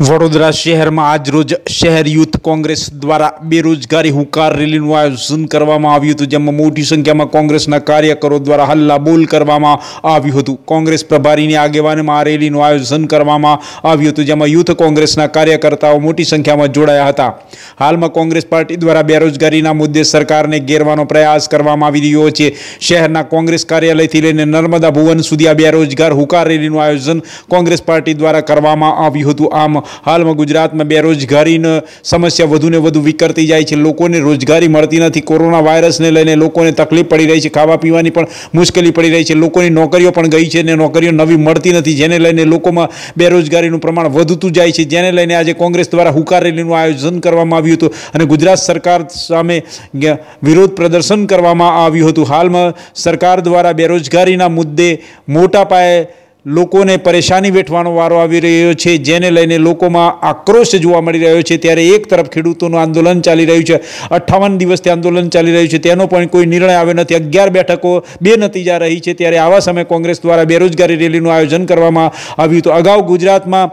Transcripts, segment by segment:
વડોદરા શહેરમાં આજરોજ શહેર યુથ કોંગ્રેસ દ્વારા બેરોજગારી હુંકાર રેલીનું આયોજન કરવામાં આવ્યું હતું જેમાં મોટી સંખ્યામાં કોંગ્રેસના કાર્યકરો દ્વારા હલ્લા બોલ કરવામાં આવ્યું હતું કોંગ્રેસ પ્રભારીની આગેવાનીમાં આ રેલીનું આયોજન કરવામાં આવ્યું હતું જેમાં યુથ કોંગ્રેસના કાર્યકર્તાઓ મોટી સંખ્યામાં જોડાયા હતા હાલમાં કોંગ્રેસ પાર્ટી દ્વારા બેરોજગારીના મુદ્દે સરકારને ઘેરવાનો પ્રયાસ કરવામાં આવી રહ્યો છે શહેરના કોંગ્રેસ કાર્યાલયથી લઈને નર્મદા ભુવન સુધી આ બેરોજગાર હુંકાર રેલીનું આયોજન કોંગ્રેસ પાર્ટી દ્વારા કરવામાં આવ્યું હતું આમ હાલમાં ગુજરાતમાં બેરોજગારીની સમસ્યા વધુને વધુ વિકરતી જાય છે લોકોને રોજગારી મળતી નથી કોરોના વાયરસને લઈને લોકોને તકલીફ પડી રહી છે ખાવા પીવાની પણ મુશ્કેલી પડી રહી છે લોકોની નોકરીઓ પણ ગઈ છે ને નોકરીઓ નવી મળતી નથી જેને લઈને લોકોમાં બેરોજગારીનું પ્રમાણ વધતું જાય છે જેને લઈને આજે કોંગ્રેસ દ્વારા હુંકાર રેલીનું આયોજન કરવામાં આવ્યું હતું અને ગુજરાત સરકાર સામે ગ- વિરોધ પ્રદર્શન કરવામાં આવ્યું હતું હાલમાં સરકાર દ્વારા બેરોજગારીના મુદ્દે મોટા પાયે લોકોને પરેશાની વેઠવાનો વારો આવી રહ્યો છે, જેને લઈને લોકોમાં આક્રોશ જોવા મળી રહ્યો છે. ત્યારે એક તરફ ખેડૂતોનું આંદોલન ચાલી રહ્યું છે, અઠ્ઠાવન દિવસથી આંદોલન ચાલી રહ્યું છે. તેનો પણ કોઈ નિર્ણય આવ્યો નથી. અગિયાર બેઠકો, બે નતીજા રહી છે. ત્યારે આવા સમયે કોંગ્રેસ દ્વારા બેરોજગારી રેલીનું આયોજન કરવામાં આવ્યું હતું. અગાઉ ગુજરાતમાં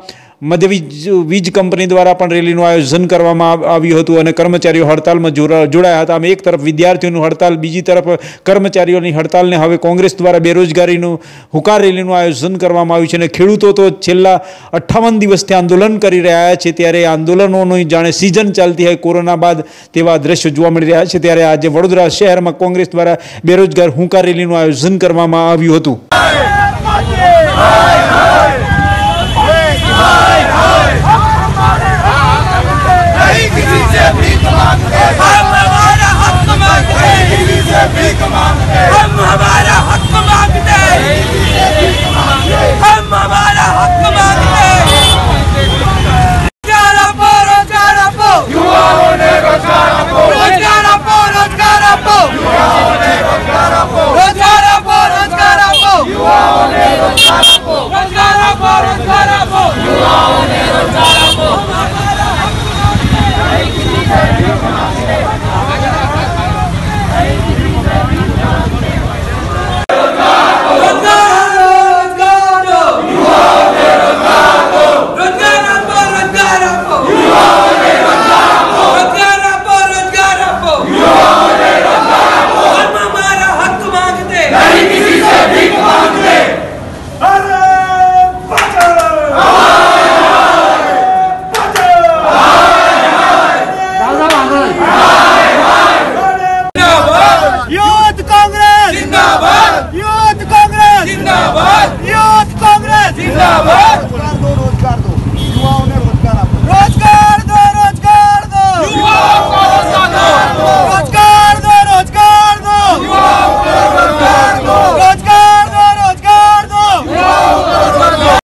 વીજ વીજ કંપની દ્વારા પણ રેલીનું આયોજન કરવામાં આવ- આવ્યું હતું અને કર્મચારીઓ હડતાલમાં જોડા- જોડાયા હતા આમ એક તરફ વિદ્યાર્થીઓનું હડતાલ બીજી તરફ કર્મચારીઓની હડતાલને હવે કોંગ્રેસ દ્વારા બેરોજગારીનું હુકાર રેલીનું આયોજન કરવામાં આવ્યું છે અને ખેડૂતો તો છેલ્લા અઠ્ઠાવન દિવસથી આંદોલન કરી રહ્યા છે ત્યારે આંદોલનોની જાણે સિઝન ચાલતી હોય કોરોના બાદ તેવા દ્રશ્યો જોવા મળી રહ્યા છે ત્યારે આજે વડોદરા શહેરમાં કોંગ્રેસ દ્વારા બેરોજગાર હુંકાર રેલીનું આયોજન કરવામાં આવ્યું હતું